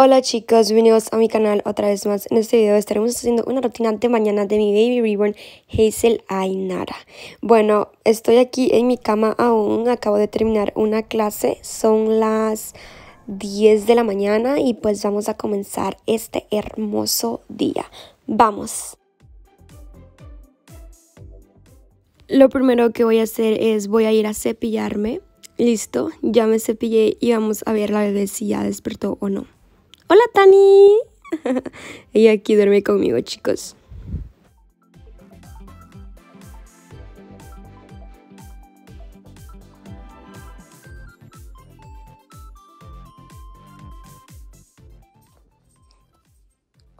Hola chicos, bienvenidos a mi canal otra vez más. En este video estaremos haciendo una rutina de mañana de mi baby reborn Hazel Ainara. Bueno, estoy aquí en mi cama aún, acabo de terminar una clase, son las 10 de la mañana y pues vamos a comenzar este hermoso día. ¡Vamos! Lo primero que voy a hacer es voy a ir a cepillarme. Listo, ya me cepillé y vamos a ver la bebé si ya despertó o no. Hola Tani. Ella aquí duerme conmigo, chicos.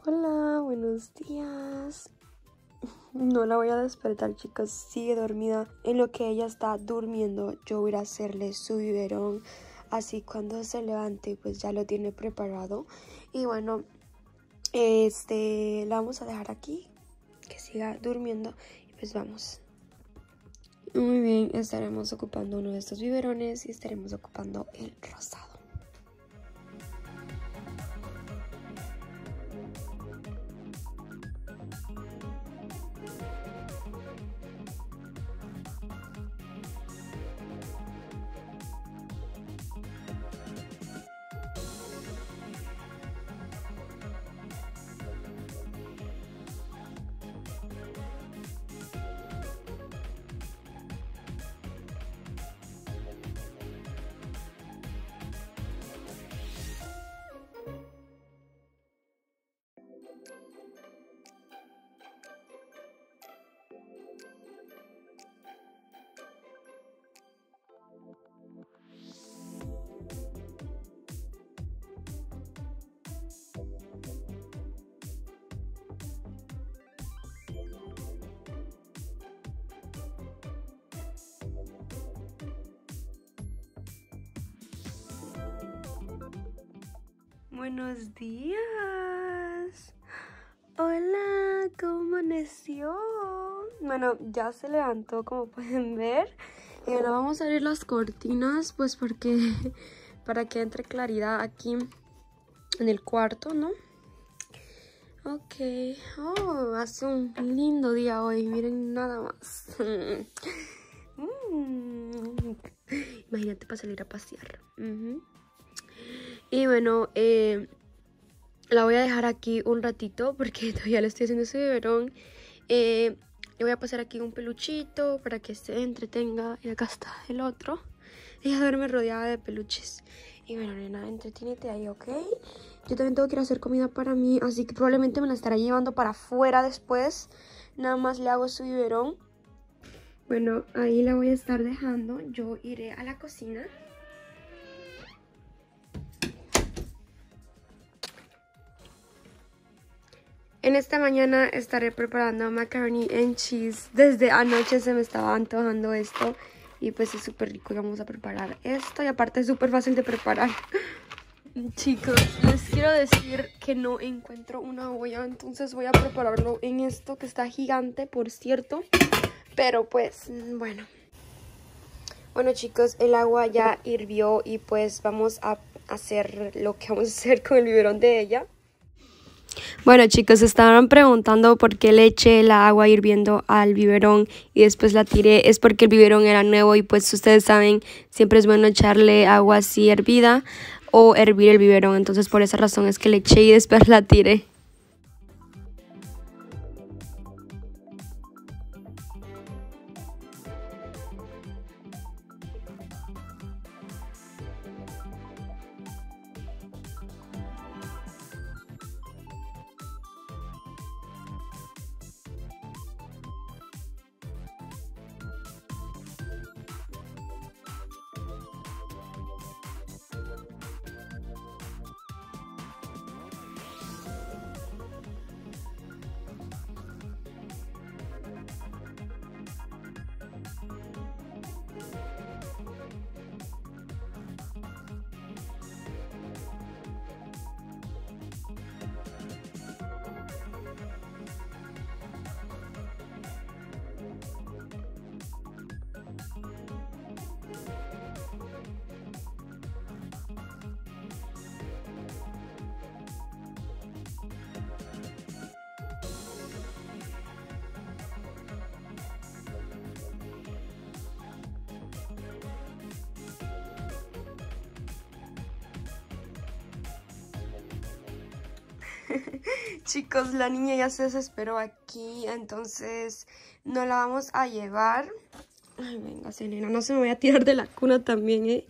Hola, buenos días. No la voy a despertar, chicos. Sigue dormida. En lo que ella está durmiendo, yo voy a hacerle su biberón así cuando se levante pues ya lo tiene preparado. Y bueno este la vamos a dejar aquí que siga durmiendo y pues vamos. Muy bien estaremos ocupando uno de estos biberones y estaremos ocupando el rosado Buenos días. Hola, ¿cómo amaneció? Bueno, ya se levantó como pueden ver. Y ahora vamos a abrir las cortinas pues porque para que entre claridad aquí en el cuarto, ¿no? Ok. Oh, hace un lindo día hoy. Miren nada más. Mm. Imagínate para salir a pasear. Y bueno, eh, la voy a dejar aquí un ratito porque todavía le estoy haciendo ese biberón. Eh, le voy a pasar aquí un peluchito para que se entretenga. Y acá está el otro. Ella duerme rodeada de peluches. Y bueno, nena, entretínete ahí, ¿ok? Yo también tengo que ir a hacer comida para mí, así que probablemente me la estaré llevando para afuera después. Nada más le hago su biberón. Bueno, ahí la voy a estar dejando. Yo iré a la cocina. En esta mañana estaré preparando macaroni and cheese. Desde anoche se me estaba antojando esto. Y pues es súper rico y vamos a preparar esto. Y aparte es súper fácil de preparar. Chicos, les quiero decir que no encuentro una olla. Entonces voy a prepararlo en esto que está gigante, por cierto. Pero pues, bueno. Bueno chicos, el agua ya hirvió y pues vamos a hacer lo que vamos a hacer con el biberón de ella. Bueno chicos, estaban preguntando por qué le eché la agua hirviendo al biberón y después la tiré. Es porque el biberón era nuevo y pues ustedes saben, siempre es bueno echarle agua así hervida o hervir el biberón. Entonces por esa razón es que le eché y después la tiré. Chicos, la niña ya se desesperó aquí, entonces no la vamos a llevar. Ay, venga, Selena, no se me voy a tirar de la cuna también, ¿eh?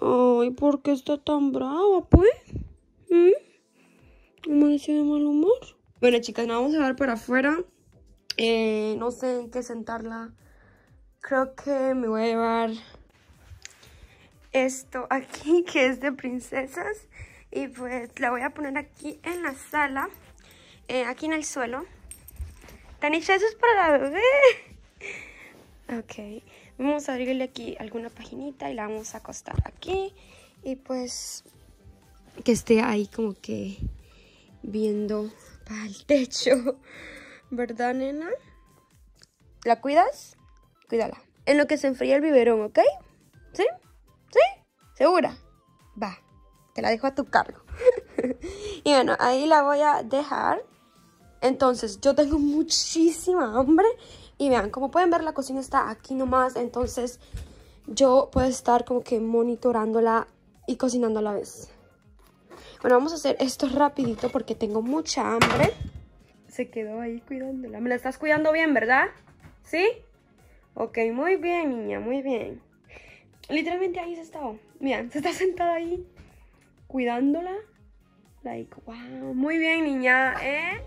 Ay, ¿por qué está tan brava, pues? ¿Mm? ¿Amaneció de mal humor? Bueno, chicas, nos vamos a llevar para afuera. Eh, no sé en qué sentarla. Creo que me voy a llevar esto aquí, que es de princesas. Y pues la voy a poner aquí en la sala, eh, aquí en el suelo. Tanisha, eso es para la bebé. Ok, vamos a abrirle aquí alguna paginita y la vamos a acostar aquí. Y pues que esté ahí como que viendo para el techo. ¿Verdad, nena? ¿La cuidas? Cuídala. En lo que se enfría el biberón, ¿ok? ¿Sí? ¿Sí? ¿Segura? Va, te la dejo a tu cargo. y bueno, ahí la voy a dejar. Entonces, yo tengo muchísima hambre. Y vean, como pueden ver, la cocina está aquí nomás. Entonces, yo puedo estar como que monitorándola y cocinando a la vez. Bueno, vamos a hacer esto rapidito porque tengo mucha hambre. Se quedó ahí cuidándola. Me la estás cuidando bien, ¿verdad? ¿Sí? Ok, muy bien, niña, muy bien. Literalmente ahí se está. Miren, se está sentada ahí cuidándola. Like, wow, muy bien, niña, ¿eh?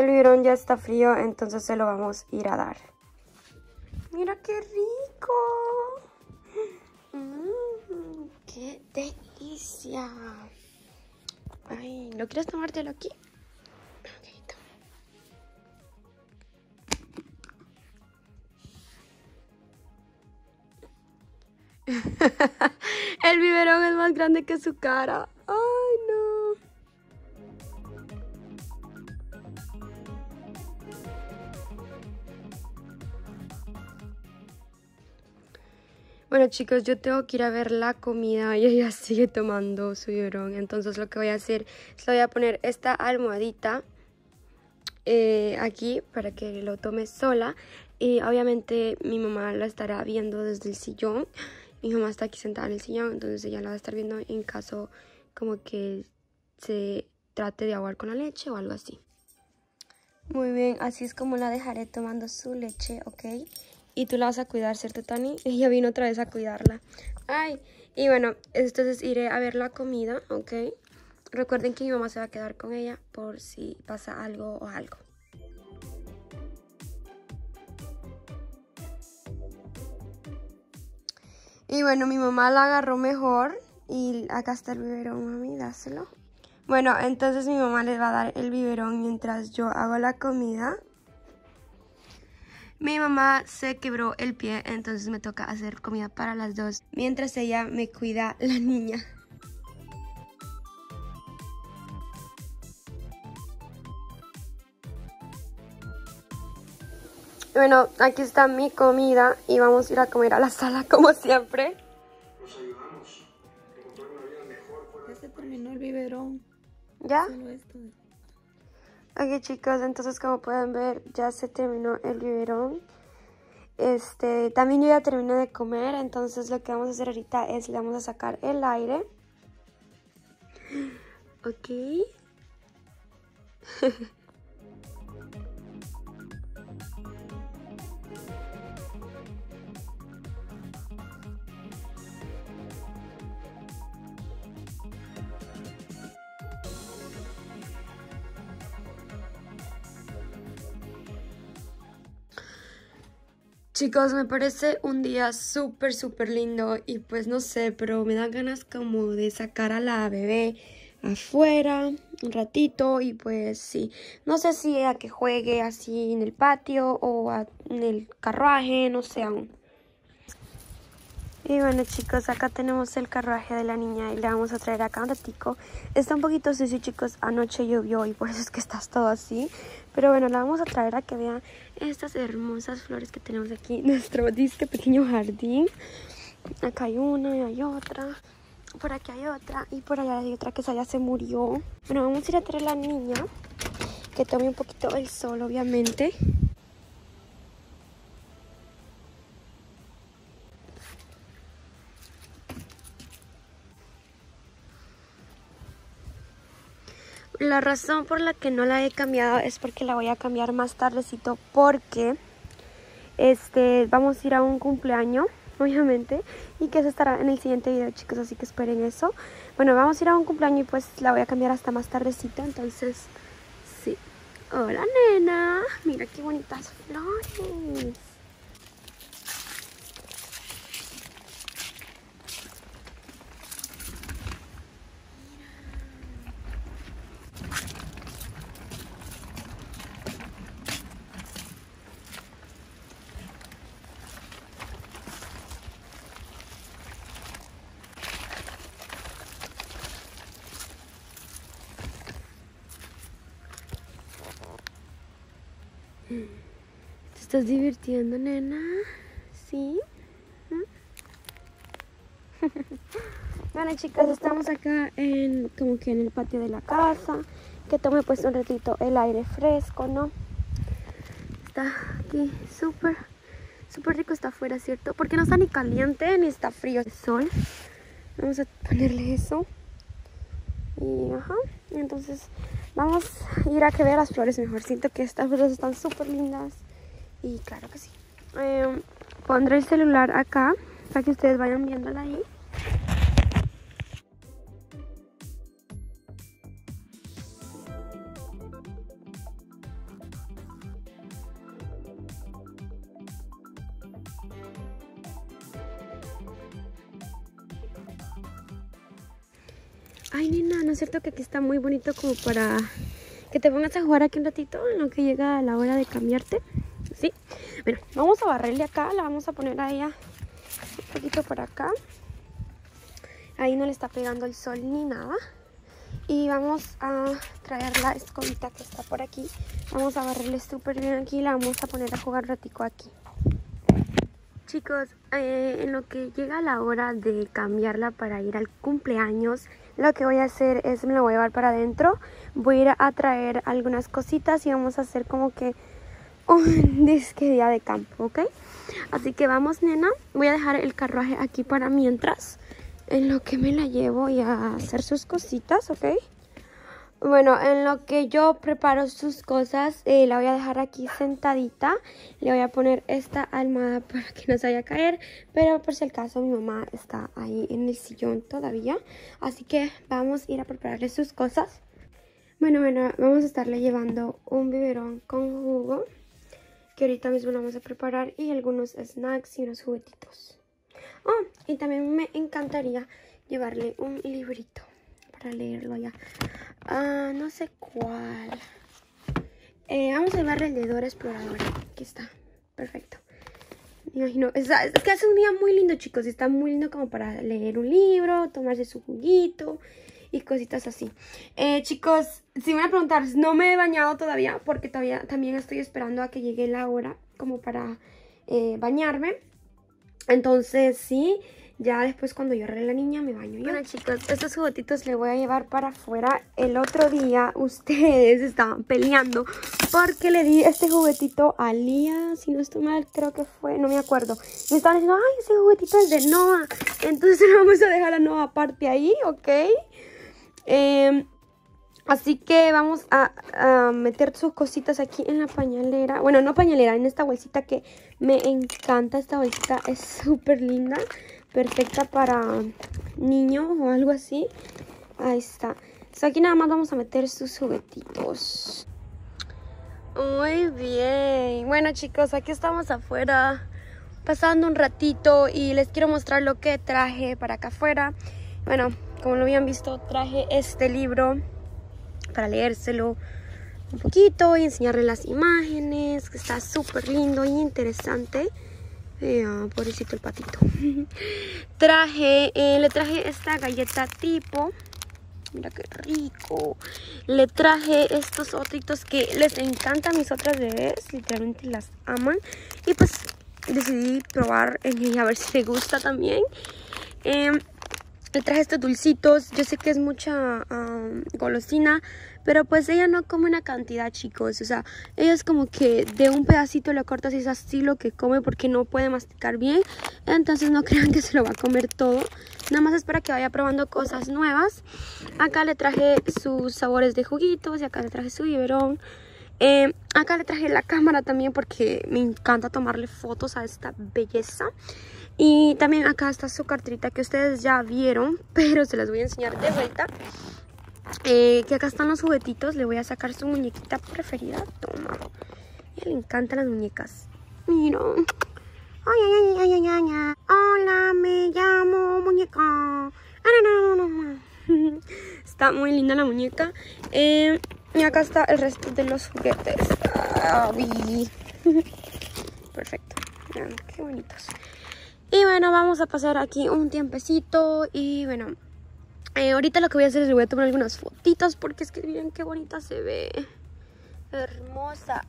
El biberón ya está frío, entonces se lo vamos a ir a dar. ¡Mira qué rico! Mm, ¡Qué delicia! Ay, ¿lo quieres tomártelo aquí? El biberón es más grande que su cara. Bueno chicos, yo tengo que ir a ver la comida y ella sigue tomando su llorón. Entonces lo que voy a hacer es voy a poner esta almohadita eh, aquí para que lo tome sola. Y obviamente mi mamá la estará viendo desde el sillón. Mi mamá está aquí sentada en el sillón, entonces ella la va a estar viendo en caso como que se trate de aguar con la leche o algo así. Muy bien, así es como la dejaré tomando su leche, ¿ok? Y tú la vas a cuidar, ¿cierto, Tani? Ella vino otra vez a cuidarla. Ay, y bueno, entonces iré a ver la comida, ¿ok? Recuerden que mi mamá se va a quedar con ella por si pasa algo o algo. Y bueno, mi mamá la agarró mejor y acá está el biberón, mami, dáselo. Bueno, entonces mi mamá les va a dar el biberón mientras yo hago la comida. Mi mamá se quebró el pie, entonces me toca hacer comida para las dos, mientras ella me cuida la niña. Bueno, aquí está mi comida y vamos a ir a comer a la sala como siempre. Nos ayudamos. Ya se terminó el biberón. ¿Ya? Ok chicos, entonces como pueden ver ya se terminó el biberón. Este, también yo ya terminé de comer, entonces lo que vamos a hacer ahorita es le vamos a sacar el aire. Ok. Chicos, me parece un día súper, súper lindo y pues no sé, pero me dan ganas como de sacar a la bebé afuera un ratito y pues sí, no sé si a que juegue así en el patio o en el carruaje, no sé aún. Y bueno chicos, acá tenemos el carruaje de la niña y le vamos a traer acá un ratico. Está un poquito sucio chicos, anoche llovió y por eso es que estás todo así. Pero bueno, la vamos a traer a que vean estas hermosas flores que tenemos aquí. Nuestro disque pequeño jardín. Acá hay una y hay otra. Por aquí hay otra y por allá hay otra que ya se murió. Bueno, vamos a ir a traer a la niña que tome un poquito el sol, obviamente. La razón por la que no la he cambiado es porque la voy a cambiar más tardecito porque este vamos a ir a un cumpleaños obviamente y que eso estará en el siguiente video chicos así que esperen eso. Bueno vamos a ir a un cumpleaños y pues la voy a cambiar hasta más tardecito entonces sí. Hola nena. Mira qué bonitas flores estás divirtiendo, nena? ¿Sí? ¿Mm? bueno, chicas, estamos acá en como que en el patio de la casa. Que tome pues un ratito el aire fresco, ¿no? Está aquí súper, súper rico está afuera, ¿cierto? Porque no está ni caliente ni está frío el sol. Vamos a ponerle eso. Y ajá, entonces Vamos a ir a que vea las flores mejor. Siento que estas flores están súper lindas. Y claro que sí. Em, pondré el celular acá para que ustedes vayan viéndola ahí. Ay, nena, ¿no es cierto que aquí está muy bonito como para que te pongas a jugar aquí un ratito en lo que llega la hora de cambiarte? Bueno, vamos a barrerle acá, la vamos a poner a ella un poquito por acá. Ahí no le está pegando el sol ni nada. Y vamos a traer la escobita que está por aquí. Vamos a barrerle súper bien aquí y la vamos a poner a jugar ratico aquí. Chicos, eh, en lo que llega la hora de cambiarla para ir al cumpleaños, lo que voy a hacer es me la voy a llevar para adentro. Voy a ir a traer algunas cositas y vamos a hacer como que un disque día de campo, ¿ok? Así que vamos, nena. Voy a dejar el carruaje aquí para mientras. En lo que me la llevo y a hacer sus cositas, ¿ok? Bueno, en lo que yo preparo sus cosas, eh, la voy a dejar aquí sentadita. Le voy a poner esta almohada para que no se vaya a caer. Pero por si el caso, mi mamá está ahí en el sillón todavía. Así que vamos a ir a prepararle sus cosas. Bueno, bueno, vamos a estarle llevando un biberón con jugo. Que ahorita mismo lo vamos a preparar. Y algunos snacks y unos juguetitos. Oh, y también me encantaría llevarle un librito para leerlo ya. Ah, no sé cuál. Eh, vamos a llevar el de Dora Exploradora. Aquí está. Perfecto. Me imagino. Es, que hace un día muy lindo, chicos. Está muy lindo como para leer un libro, tomarse su juguito y cositas así. Eh, chicos, si me van a preguntar, no me he bañado todavía porque todavía también estoy esperando a que llegue la hora como para eh, bañarme. Entonces, sí. Ya después cuando yo arregle la niña me baño yo. Bueno chicos, estos juguetitos le voy a llevar para afuera. El otro día ustedes estaban peleando porque le di este juguetito a Lía, si no estoy mal, creo que fue, no me acuerdo. Me estaban diciendo, ay, ese juguetito es de Noah. Entonces vamos a dejar a Noah aparte ahí, ¿ok? Eh, Así que vamos a, meter sus cositas aquí en la pañalera. Bueno, no pañalera, en esta bolsita que me encanta. Esta bolsita es súper linda. Perfecta para niños o algo así. Ahí está. aquí nada más vamos a meter sus juguetitos. Muy bien. Bueno chicos, aquí estamos afuera. pasando un ratito y les quiero mostrar lo que traje para acá afuera. Bueno, como lo habían visto, traje este libro para leérselo un poquito y enseñarle las imágenes, que está súper lindo y interesante. Eh, pobrecito el patito. traje, eh, le traje esta galleta tipo. Mira qué rico. Le traje estos otritos que les encantan a mis otras bebés. Literalmente las aman. Y pues decidí probar en ella a ver si le gusta también. Eh, le traje estos dulcitos. Yo sé que es mucha golosina, pero pues ella no come una cantidad, chicos. O sea, ella es como que de un pedacito le cortas y así lo que come porque no puede masticar bien. Entonces no crean que se lo va a comer todo. Nada más es para que vaya probando cosas nuevas. Acá le traje sus sabores de juguitos y acá le traje su biberón. Eh, acá le traje la cámara también porque me encanta tomarle fotos a esta belleza. Y también acá está su carterita que ustedes ya vieron, pero se las voy a enseñar de vuelta. Eh, que acá están los juguetitos, le voy a sacar su muñequita preferida. Toma. A le encantan las muñecas. Mira. Ay, ay, ay, ay, ay, ay. Hola, me llamo muñeca. Está muy linda la muñeca. Eh, y acá está el resto de los juguetes. Perfecto. Miren, qué bonitos. Y bueno, vamos a pasar aquí un tiempecito y bueno, eh, ahorita lo que voy a hacer es le voy a tomar algunas fotitos porque es que miren qué bonita se ve. Hermosa.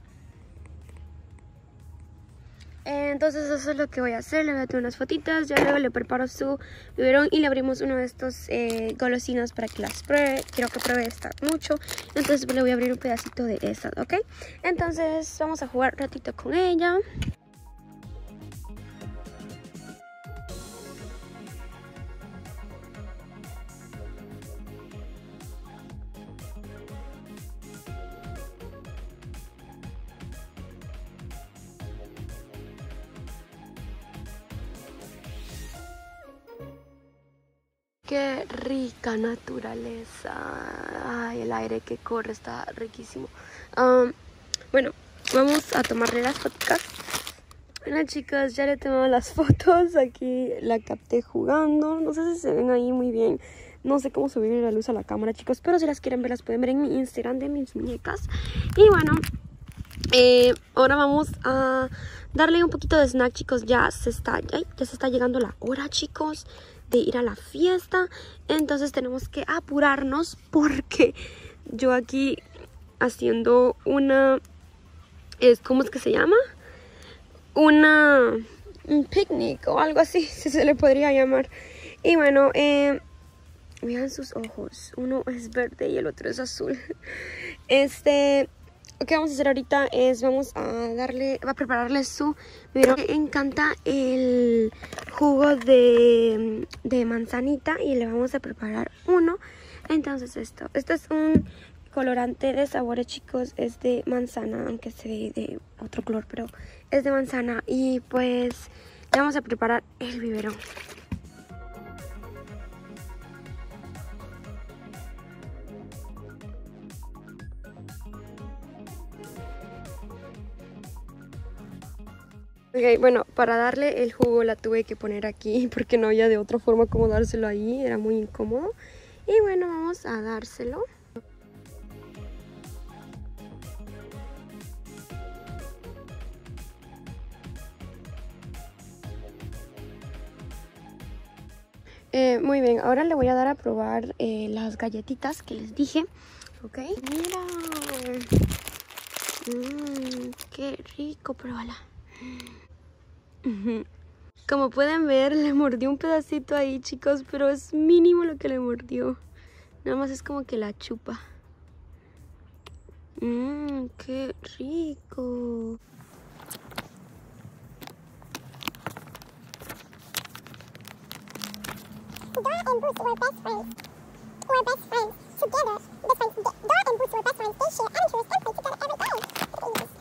Entonces eso es lo que voy a hacer, le voy a tomar unas fotitas, ya luego le preparo su biberón y le abrimos uno de estos eh, golosinas para que las pruebe, quiero que pruebe esta mucho, entonces le voy a abrir un pedacito de esta, ¿ok? Entonces vamos a jugar un ratito con ella. Rica naturaleza. Ay, el aire que corre está riquísimo. bueno, vamos a tomarle las fotos. Bueno chicas, ya le tomado las fotos. Aquí la capté jugando. No sé si se ven ahí muy bien. No sé cómo subir la luz a la cámara, chicos. Pero si las quieren ver, las pueden ver en mi Instagram de mis muñecas. Y bueno, eh, ahora vamos a darle un poquito de snack, chicos. Ya se está, ya se está llegando la hora, chicos de ir a la fiesta. Entonces tenemos que apurarnos porque yo aquí haciendo una... Es, ¿Cómo es que se llama? Una... Un picnic o algo así, si se le podría llamar. Y bueno, eh, vean sus ojos. Uno es verde y el otro es azul. Este, lo que vamos a hacer ahorita es vamos a darle, va a prepararle su me encanta el jugo de, de, manzanita y le vamos a preparar uno. Entonces esto, esto es un colorante de sabores chicos, es de manzana, aunque se ve de otro color, pero es de manzana y pues le vamos a preparar el biberón. Ok, bueno, para darle el jugo la tuve que poner aquí porque no había de otra forma como dárselo ahí, era muy incómodo. Y bueno, vamos a dárselo. Eh, muy bien, ahora le voy a dar a probar eh, las galletitas que les dije. Ok, mira. Mmm, qué rico, pruébala. Como pueden ver, le mordió un pedacito ahí, chicos, pero es mínimo lo que le mordió. Nada más es como que la chupa. Mmm, qué rico. Dora and Bruce were best friends. Were best friends together. Best friends. Dora and Bruce were best friends. They share adventures and play together every day.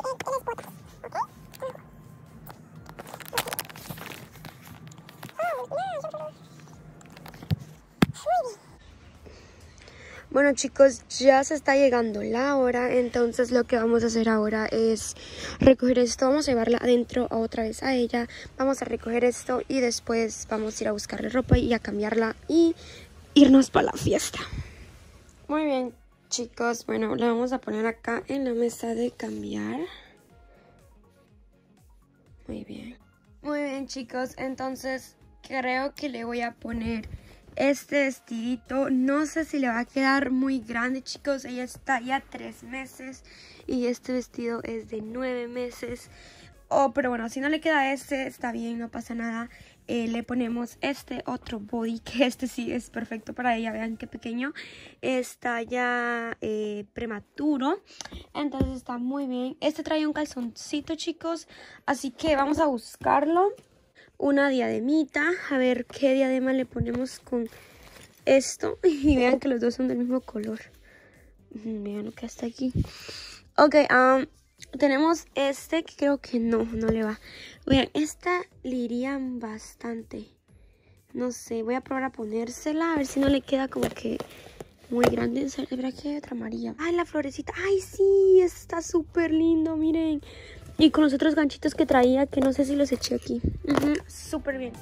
Bueno chicos, ya se está llegando la hora, entonces lo que vamos a hacer ahora es recoger esto, vamos a llevarla adentro otra vez a ella, vamos a recoger esto y después vamos a ir a buscarle ropa y a cambiarla y irnos para la fiesta. Muy bien chicos, bueno, la vamos a poner acá en la mesa de cambiar. Muy bien. Muy bien chicos, entonces creo que le voy a poner este vestidito. No sé si le va a quedar muy grande, chicos. Ella está ya tres meses y este vestido es de nueve meses. Oh, pero bueno, si no le queda este, está bien, no pasa nada. Eh, le ponemos este otro body, que este sí es perfecto para ella. Vean qué pequeño. Está ya eh, prematuro, entonces está muy bien. Este trae un calzoncito, chicos, así que vamos a buscarlo una diademita. A ver qué diadema le ponemos con esto. Y vean que los dos son del mismo color. Vean lo que está aquí. Ok, um, tenemos este que creo que no, no le va. Vean, esta le irían bastante. No sé, voy a probar a ponérsela. A ver si no le queda como que muy grande. Verá que hay otra amarilla. Ay, la florecita. Ay, sí, está súper lindo, miren. Y con los otros ganchitos que traía, que no sé si los eché aquí. Súper bien.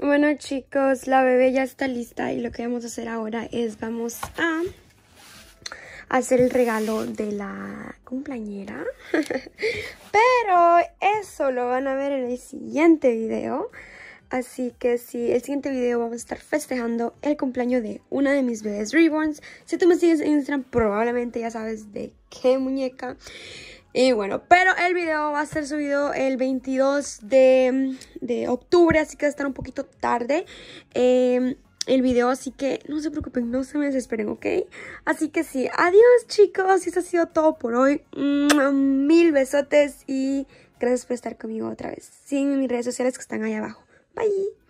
Bueno chicos, la bebé ya está lista y lo que vamos a hacer ahora es vamos a hacer el regalo de la cumpleañera. Pero eso lo van a ver en el siguiente video. Así que sí, el siguiente video vamos a estar festejando el cumpleaños de una de mis bebés reborns. Si tú me sigues en Instagram, probablemente ya sabes de qué muñeca. Y bueno, pero el video va a ser subido el 22 de, octubre, así que va a estar un poquito tarde. Em, el video, así que no se preocupen, no se me desesperen, ¿ok? Así que sí, adiós chicos, eso ha sido todo por hoy. Mil besotes y gracias por estar conmigo otra vez. Sígueme en mis redes sociales que están ahí abajo. Bye.